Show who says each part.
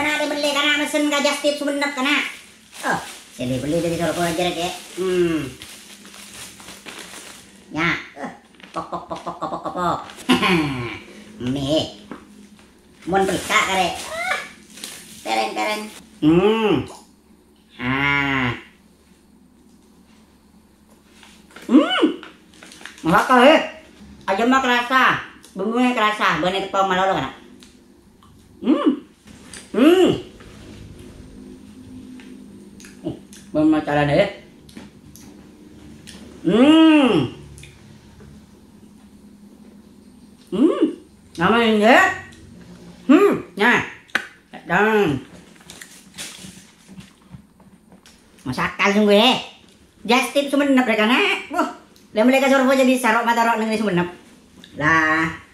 Speaker 1: kana dia beli kana mesen ka just tip sumenep kana. Oh, sini beli dari Soroko aja rek ya. Hmm. Ya, pok pok pok pok pok pok pok. Mie. Mun perika kare. Keren keren. Hmm. Ah. Hmm. Maka eh. Aja mah kerasa. Bumbunya kerasa. Bener tepung malolo kana. Hmm. Hmm. Bumbu cara deh. Hmm. Hmm. Namanya ya. Hmm. Nah. Dan. Masakan sungguh ya. Just tip sumenep mereka nak. Wah. Dan mereka suruh jadi sarok mata rok negeri sumenep. Lah.